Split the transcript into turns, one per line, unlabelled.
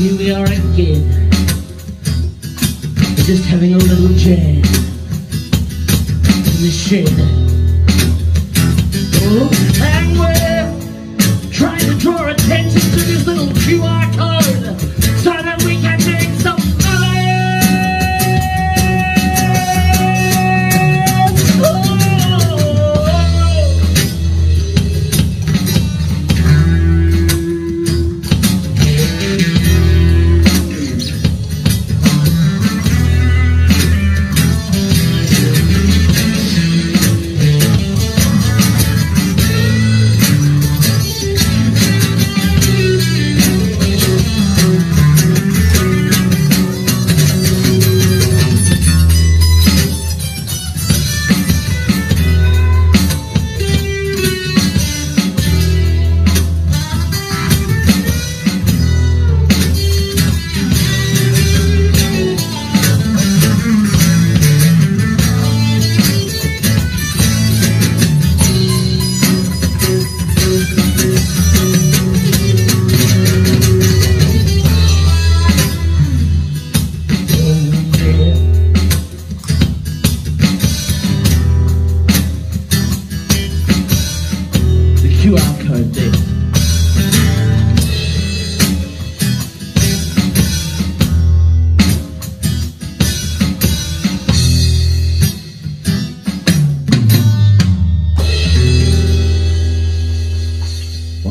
here we are again. We're Just having a little jam In the shed. Oh, language